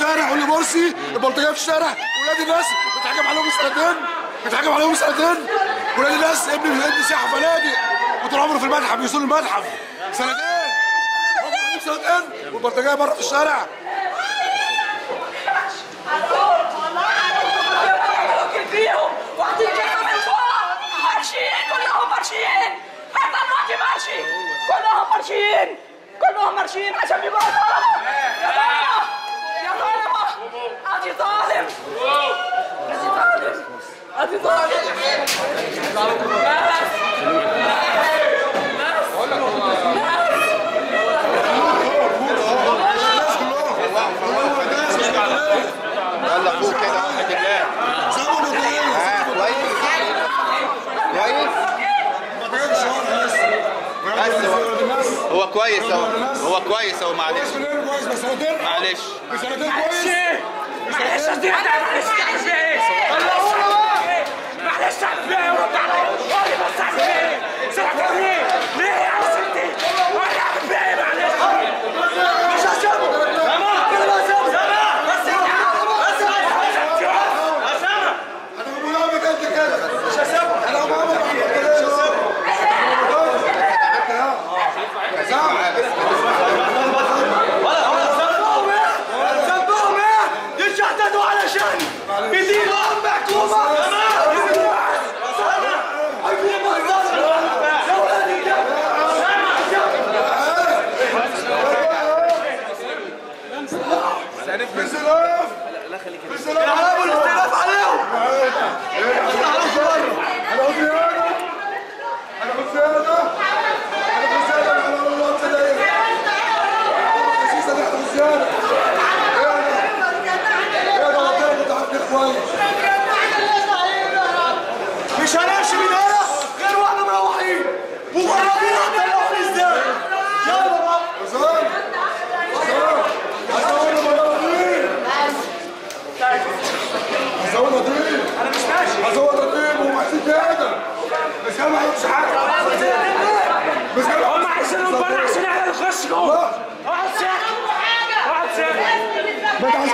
الشارع واللي مرسي البلطجيه في الشارع. ولاد الناس بتحكم عليهم سنتين. بتحكم عليهم سنتين. ولاد الناس ابن ابن سياحة فنادق. وطول عمره في المتحف بيوصل المتحف. سنتين. هم سنتين والبلطجيه بره في الشارع. كلهم مرشيين كلهم مرشيين. كلهم مرشيين عشان بيقولوا ادي ظالم ادي ظالم ادي ظالم يلا فوق كده واحد الله ها كويس كويس بس هو كويس اهو هو كويس اهو معلش كويس بس سنتين معلش سنتين كويس معلش ام عملتش حاجة هم عايزينهم بره عشان إحنا نخش جوه ساكت اقعد ساكت